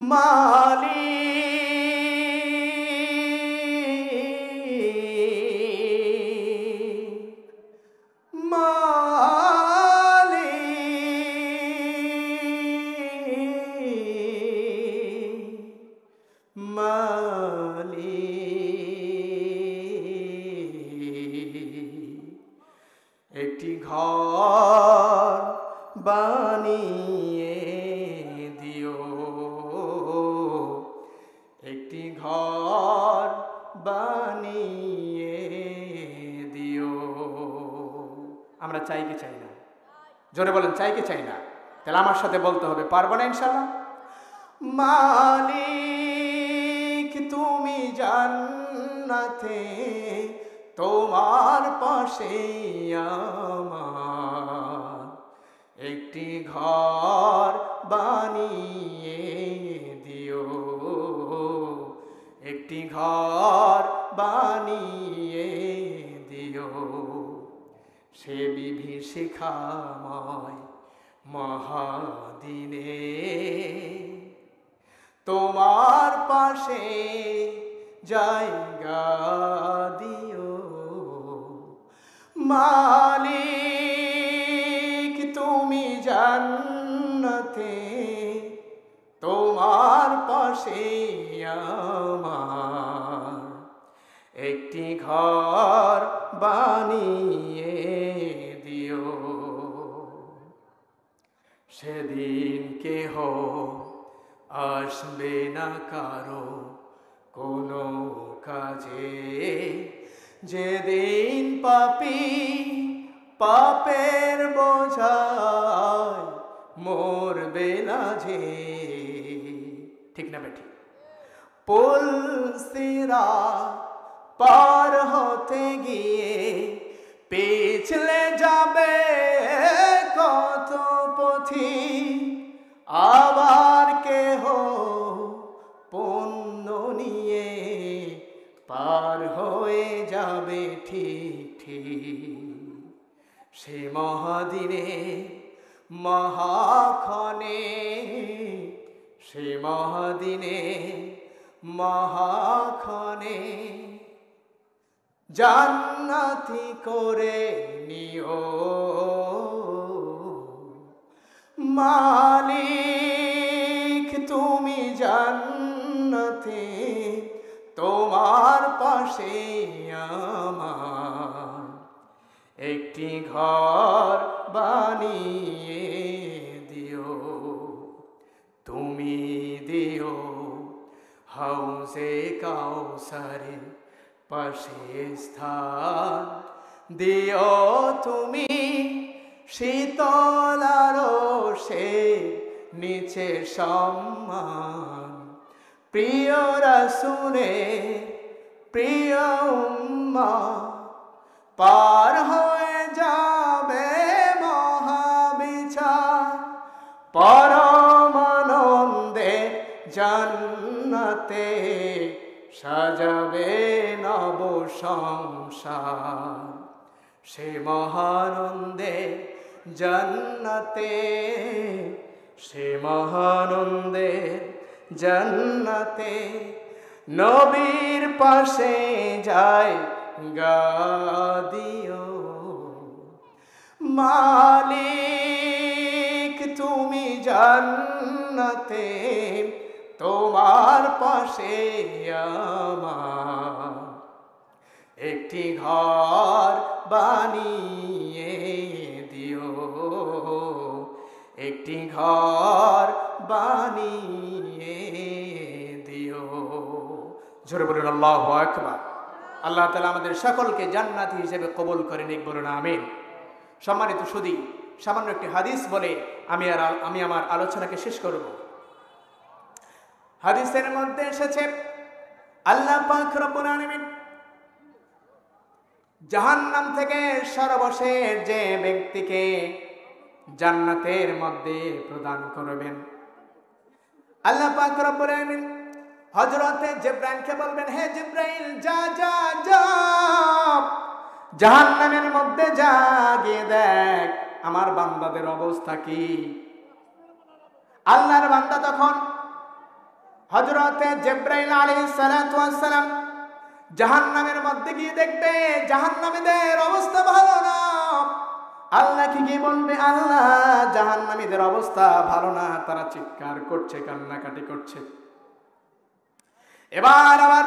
মালি একটি ঘর বানিয়ে দিও ঘর বানিয়ে দিও। আমরা চাই কি চাই না? জোরে বলেন, চাই কি চাই না? তাহলে আমার সাথে বলতে হবে, পারব না ইনশাল্লাহ মালিক, তুমি জান্নাতে, তোমার পাশে আমার। একটি ঘর একটি ঘর বানিয়ে দিও। সে বিভীষিকাময় মহাদিনে। তোমার পাশে জায়গা দিও। মালিক, তুমি জান্নাতে। তোমার পাশে আমার একটি ঘর বানিয়ে দিও। সেদিন কেহ আসবে না কারও কোনো কাজে। যেদিন পাপি পাপের বোঝায় মরবে না যে। ঠিক না বেঠি। পুলসিরা পার হতে গিয়ে পিছলে যাবে কত পথি? আবার কেহ পণ্য নিয়ে পার হয়ে যাবে ঠিক ঠিক। সে মহাদিনে, মহাক্ষণে, সে মহাদিনে, মহাক্ষণে জান্নাতি করে নিও। মালিক, তুমি জান্নাতে, তোমার পাশে আমার একটি ঘর বানিয়ে দিও। তুমি দিও হাউসে কাউসারে পাশে স্থান দিও তুমি শীতলার সে নিচে সম্মান। প্রিয় রসুনে প্রিয় উম্মা, পার হয়ে যাবে মহাবিচার। পরমানন্দে জান্নাতে সাজাবে নব সংসার। সে মহানন্দে জান্নাতে, সে মহানন্দে জন্নতে নবীর পাশে যায় গাদিও মালিক, তুমি জান্নাতে, তোমার পাশে আমার একটি ঘর বানিয়ে দিও। একটি ঘর বানিয়ে দিও। জোরে বলুন, আল্লাহ আকবার। আল্লাহ তালা আমাদের সকলকে জান্নাতি হিসেবে কবুল করে নিক, বলুন আমিন। সম্মানিত সুদী, সামান্য একটি হাদিস বলে আমি আর আমি আমার আলোচনাকে শেষ করব। হাদিসের মধ্যে এসেছে, আল্লাহ পাক রব্বুল আলামিন জাহান্নাম থেকে সর্বশেষ যে ব্যক্তিকে জান্নাতের মধ্যে প্রদান করবেন। আল্লাহ পাক রব্বুল আলামিন হযরতে জিব্রাইলকে বলবেন, হে জিব্রাইল, যা যা যা। জাহান্নামের মধ্যে যা গিয়ে দেখ, আমার বান্দাদের অবস্থা কি? আল্লাহর বান্দা তখন হজরতে জেব্রাইল আলাইহিস সালাতু ওয়াস সালাম জাহান্নামের মধ্যে গিয়ে দেখবে জাহান্নামীদের অবস্থা ভালো না। আল্লাহ কি গিয়ে বলবে? আল্লাহ, জাহান্নামীদের অবস্থা ভালো না। তারা চিৎকার করছে, কান্নাকাটি করছে। এবার আবার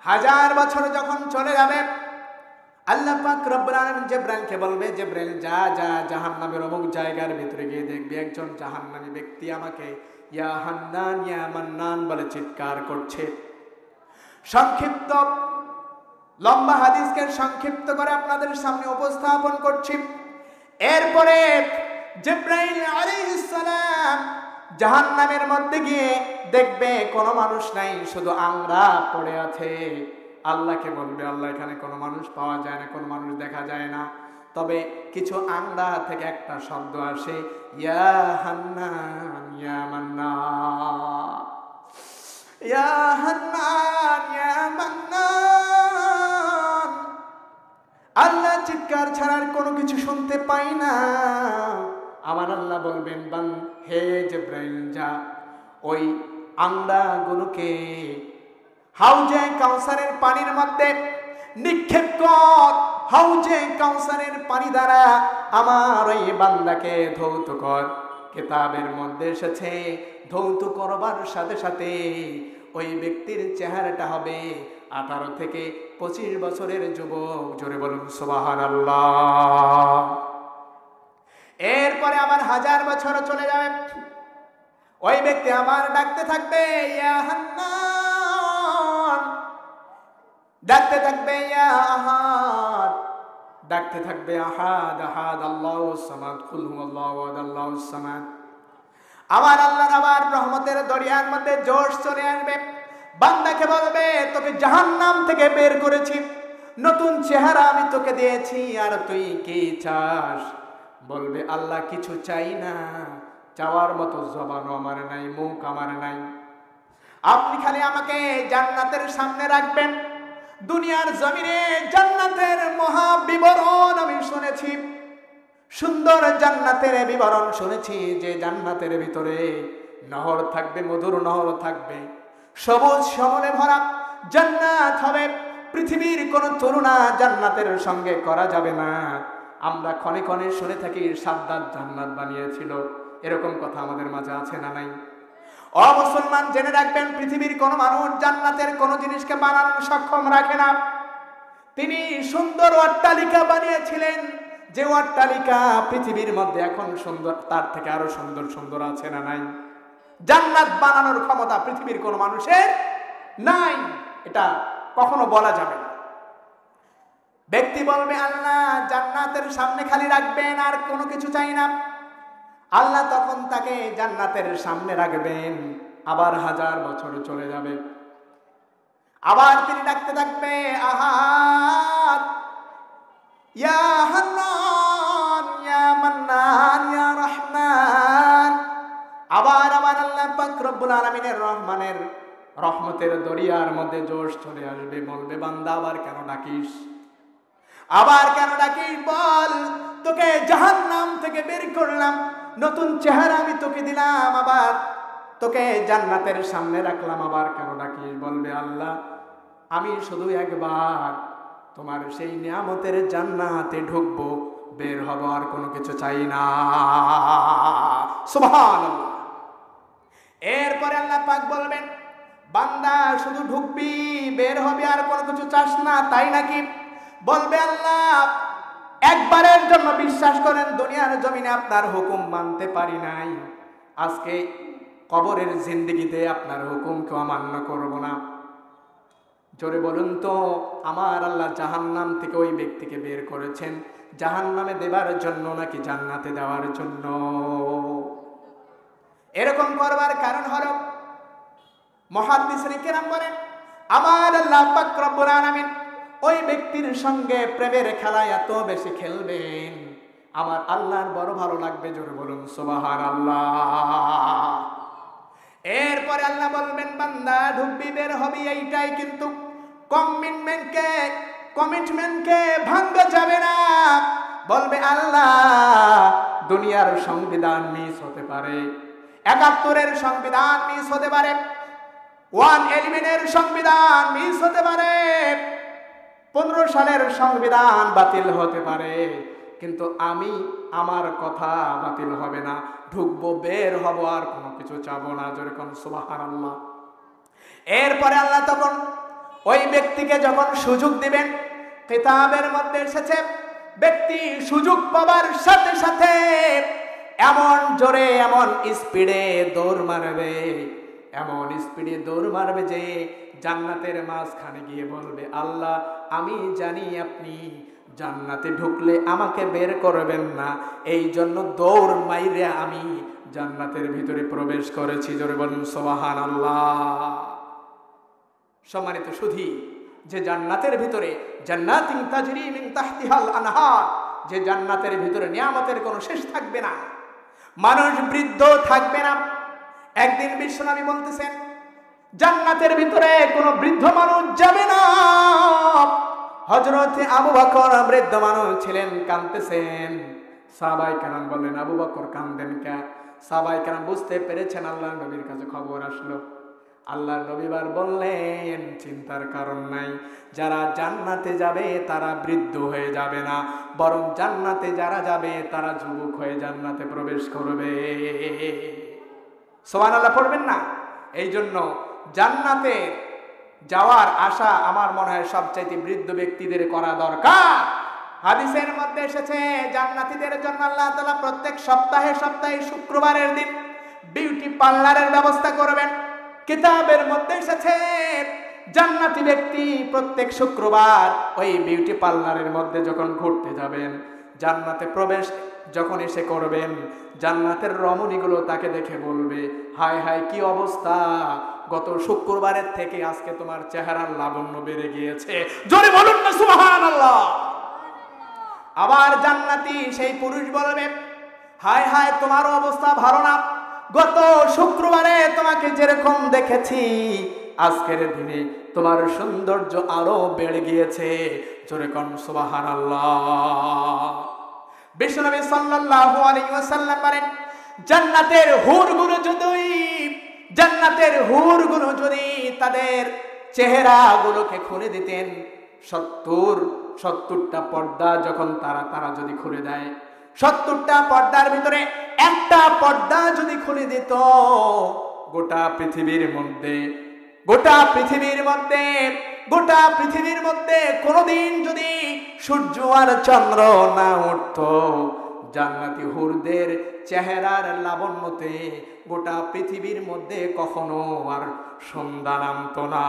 হাজার বছর যখন চলে যাবে, আল্লাহ পাক রব্বুল আলামিন বলবে, জিব্রাইল, যা যা, জাহান্নামের অমুক জায়গার ভিতরে গিয়ে দেখবি, একজন জাহান্নামী ব্যক্তি আমাকে, ইয়া হান্নান, ইয়া মান্নান বলে চিৎকার করছে। সংক্ষিপ্ত লম্বা হাদিসকে সংক্ষিপ্ত করে আপনাদের সামনে উপস্থাপন করছি। এরপরে জিব্রাইল আলাইহিস সালাম জাহান্নামের মধ্যে গিয়ে দেখবে কোনো মানুষ নাই, শুধু আমরা পড়ে আছে। আল্লাহকে বলবে, আল্লাহ, এখানে কোনো মানুষ পাওয়া যায় না, কোনো মানুষ দেখা যায় না। তবে কিছু আংরা থেকে একটা শব্দ আসে, ইয়া হান্নান, ইয়া মান্নান। ইয়া আল্লাহ চিৎকার ছাড়ার কোনো কিছু শুনতে পাই না। আমার আল্লাহ বলবেন, বান, হে জেব্রাইল, যা। ওই আংরাগুলোকে হাউজে কাউসারের পানির মধ্যে নিক্ষেপ কর। হাউজে কাউসারের পানি দ্বারা আমার ওই বান্দাকে ধৌত কর। কেতাবের মধ্যে এসেছে, ধৌত করবার সাথে সাথে ওই ব্যক্তির চেহারাটা হবে আঠারো থেকে পঁচিশ বছরের যুবক। জোরে বলুন সোবাহান আল্লাহ এরপরে আবার হাজার বছর চলে যাবে। ওই ব্যক্তি আবার ডাকতে থাকবে ডাকতে থাকবে, ইয়া ডাকতে থাকবে, আহাদ আহাদ, আল্লাহু সামাদ, কুল হুয়াল্লাহু আহাদ, আল্লাহু সামাদ। আবার আল্লাহর আবার রহমতের দরিয়ার মধ্যে জোশ চলে আসবে। বান্দাকে বলবে, তোকে জাহান্নাম থেকে বের করেছি। নতুন চেহারা আমি তোকে দিয়েছি, আর তুই কি চাস? বলবে, আল্লাহ কিছু চাই না। চাওয়ার মতো জবানও আমার নাই, মুখ আমার নাই। আপনি খালি আমাকে জান্নাতের সামনে রাখবেন। দুনিয়ার জমিনে জান্নাতের মহা বিবরণ আমি শুনেছি। সুন্দর জান্নাতের বিবরণ শুনেছি যে জান্নাতের ভিতরে নহর থাকবে, মধুর নহর থাকবে। সবুজ সমলে ভরা জান্নাত হবে। পৃথিবীর কোন তরুণা জান্নাতের সঙ্গে করা যাবে না। আমরা ক্ষণে ক্ষণে শুনে থাকি সাদ্দাত জান্নাত বানিয়েছিল। এরকম কথা আমাদের মাঝে আছে না নাই? অমুসলমান জেনে রাখবেন, পৃথিবীর কোন মানুষ জান্নাতের কোন জিনিসকে বানানোর সক্ষম রাখে না। তিনি সুন্দর অট্টালিকা বানিয়েছিলেন, যে অট্টালিকা পৃথিবীর মধ্যে এখন সুন্দর, তার থেকে আরও সুন্দর সুন্দর আছে না নাই? জান্নাত বানানোর ক্ষমতা পৃথিবীর কোন মানুষের নাই, এটা কখনো বলা যাবে না। ব্যক্তি বলবে, আল্লাহ, জান্নাতের সামনে খালি রাখবেন, আর কোনো কিছু চাই না। আল্লাহ তখন তাকে জান্নাতের সামনে রাখবেন। আবার হাজার বছর চলে যাবে। আবার তিনি ডাকতে থাকবে আহার রহমান। আবার আল্লাহ পাক আলামিনের রহমানের রহমতের দরিয়ার মধ্যে জোশ চলে আসবে, বলবে, বান্দা, আবার কেন ডাকিস? আবার কেন ডাকিস? বল, তোকে জাহান্নাম থেকে বের করলাম। নতুন চেহারা আমি তোকে দিলাম আবার। তোকে জান্নাতের সামনে রাখলাম আবার। কেন ডাকিস? বলবে আল্লাহ, আমি শুধু একবার তোমার সেই নিয়ামতের জান্নাতে ঢুকবো, বের হব আর কোনো কিছু চাই না। সুবহানাল্লাহ। এরপরে আল্লাহ পাক বলবেন, বান্দা, শুধু ঢুকবি, বের হবে আর কোনো কিছু চাস না, তাই নাকি? বলবে আল্লাহ একবারের জন্য বিশ্বাস করেন, দুনিয়ার জমিনে আপনার হুকুম মানতে পারি নাই। আজকে কবরের জিন্দগিতে আপনার হুকুমকে অমান্য করব না। জোরে বলুন তো, আমার আল্লাহ জাহান্নাম থেকে ওই ব্যক্তিকে বের করেছেন। জাহান্নামে দেবার জন্য নাকি জান্নাতে দেওয়ার জন্য? এরকম করবার কারণ হলো, মহাদিসরে কেরাম বলেন, আমার আল্লাহ পাক রব্বুল ওই ব্যক্তির সঙ্গে প্রেমের খেলায় এত বেশি খেলবেন। আমার আল্লাহর বড় ভালো লাগবে, জোরে বলুন সুবাহান আল্লাহ এরপরে আল্লাহ বলবেন, বান্দা, ঢুকবি, বের হবি, এইটাই কিন্তু কমিটমেন্টকে কমিটমেন্টকে ভাঙ্গা যাবে না। বলবে, আল্লাহ, দুনিয়ার সংবিধান মিস হতে পারে। একাত্তরের সংবিধান মিস হতে পারে। ওয়ান এলিমেনের সংবিধান মিস হতে পারে। পনেরো সালের সংবিধান বাতিল হতে পারে। কিন্তু আমি আমার কথা বাতিল হবে না। ঢুকবো, বের হব, আর কোনো কিছু চাবো না। যেরকম সুবাহান আল্লাহ এরপরে আল্লাহ তখন ওই ব্যক্তিকে যখন সুযোগ দিবেন, কিতাবের মধ্যে এসেছে, ব্যক্তি সুযোগ পাবার সাথে সাথে এমন জোরে, এমন স্পিডে দৌড় মারবে। এমন স্পিডে দৌড় মারবে যে জান্নাতের মাঝখানে গিয়ে বলবে, আল্লাহ, আমি জানি আপনি জান্নাতে ঢুকলে আমাকে বের করবেন না। এই জন্য দৌড় মাইরে আমি জান্নাতের ভিতরে প্রবেশ করেছি। জোরে বলুন সোবাহান আল্লাহ সম্মানিত সুধী, যে জান্নাতের ভিতরে যে জান্নাতের ভিতরে নিয়ামতের কোনো শেষ থাকবে না, মানুষ বৃদ্ধ থাকবে না একদিন বিশ্বনবী বলতেছেন, জান্নাতের ভিতরে কোনো বৃদ্ধ মানুষ যাবে না। হজরত আবু বকর বৃদ্ধ মানুষ ছিলেন, কাঁদতেছেন। সাবাই কেন বললেন, আবু বকর কান্দেন কে? সাবাই কেন বুঝতে পেরেছেন আল্লাহ নবীর কাছে খবর আসলো। আল্লাহ রবিবার বললেন, চিন্তার কারণ নাই। যারা জান্নাতে যাবে, তারা বৃদ্ধ হয়ে যাবে না। বরং জান্নাতে যারা যাবে, তারা যুবক হয়ে জান্নাতে প্রবেশ করবে। সোহান আল্লাহ পড়বেন না। এই জন্য জান্নাতে যাওয়ার আশা আমার মনে হয় সবচাইতে বৃদ্ধ ব্যক্তিদের করা দরকার। হাদিসের মধ্যে এসেছে, জান্নাতীদের জন্য আল্লাহ তালা প্রত্যেক সপ্তাহে সপ্তাহে শুক্রবারের দিন বিউটি পার্লারের ব্যবস্থা করবেন। কিতাবের মধ্যে এসেছে, জান্নাতি ব্যক্তি প্রত্যেক শুক্রবার ওই বিউটি পার্লারের মধ্যে যখন ঘুরতে যাবেন, জান্নাতে প্রবেশ যখন এসে করবেন, জান্নাতের রমণীগুলো তাকে দেখে বলবে, হায় হায়, কি অবস্থা? গত শুক্রবারের থেকে আজকে তোমার চেহারার লাবণ্য বেড়ে গিয়েছে। জোরে বলুন না, সুবহানাল্লাহ। আবার জান্নাতি সেই পুরুষ বলবে, হায় হায় তোমার অবস্থা ভালো না। গত শুক্রবারে তোমাকে যেরকম দেখেছি, আজকের দিনে তোমার সৌন্দর্য আরও বেড়ে গিয়েছে। জোরে কন সুবাহান বিশ্বনবী সাল্লাল্লাহু আলাইহি ওয়াসাল্লাম বলেন, জান্নাতের হুরগুলো যদি জান্নাতের হুরগুলো যদি তাদের চেহারাগুলোকে খুলে দিতেন, সত্তর, সত্তরটা পর্দা যখন তারা তারা যদি খুলে দেয়, সত্তরটা পর্দার ভিতরে একটা পর্দা যদি খুলে দিত, গোটা পৃথিবীর মধ্যে, গোটা পৃথিবীর মধ্যে গোটা পৃথিবীর মধ্যে কোনোদিন যদি সূর্য আর চন্দ্র না উঠত, জান্নাতি হুরদের চেহারার লাবণ্যতে গোটা পৃথিবীর মধ্যে কখনো আর সন্ধ্যা নামত না।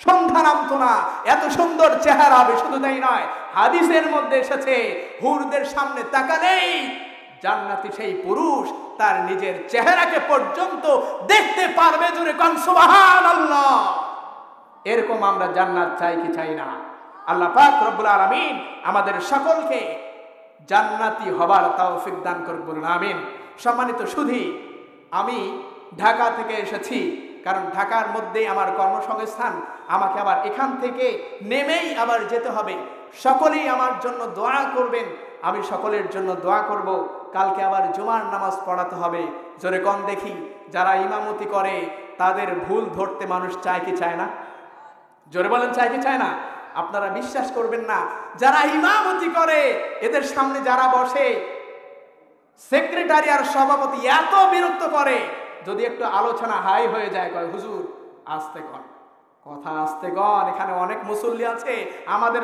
সন্ধ্যা নামতো না। এত সুন্দর চেহারা শুধু তাই নয় হাদিসের মধ্যে এসেছে, হুরদের সামনে তাকালেই জান্নাতি সেই পুরুষ তার নিজের চেহারাকে পর্যন্ত দেখতে পারবে জুড়ে কনসুবাহান আল্লাহ এরকম আমরা জান্নাত চাই কি চাই না? আল্লাহ পাক রব্বুল আলামিন আমাদের সকলকে জান্নাতি হবার তৌফিক দান করুন, বলুন আমিন। সম্মানিত সুধী, আমি ঢাকা থেকে এসেছি কারণ ঢাকার মধ্যেই আমার কর্মসংস্থান, আমাকে আবার এখান থেকে নেমেই আবার যেতে হবে। সকলেই আমার জন্য দোয়া করবেন, আমি সকলের জন্য দোয়া করব। কালকে আবার জুমার নামাজ পড়াতে হবে। জোরে কম দেখি, যারা ইমামতি করে, তাদের ভুল ধরতে মানুষ চায় কি চায় না? জোরে বলেন, চায় কি চায় না? আপনারা বিশ্বাস করবেন না, যারা ইমামতি করে, এদের সামনে যারা বসে, সেক্রেটারি আর সভাপতি এত বিরক্ত করে, যদি একটু আলোচনা হাই হয়ে যায়, কয়, হুজুর, আসতে কন কথা আসতে গন এখানে অনেক মুসল্লি আছে, আমাদের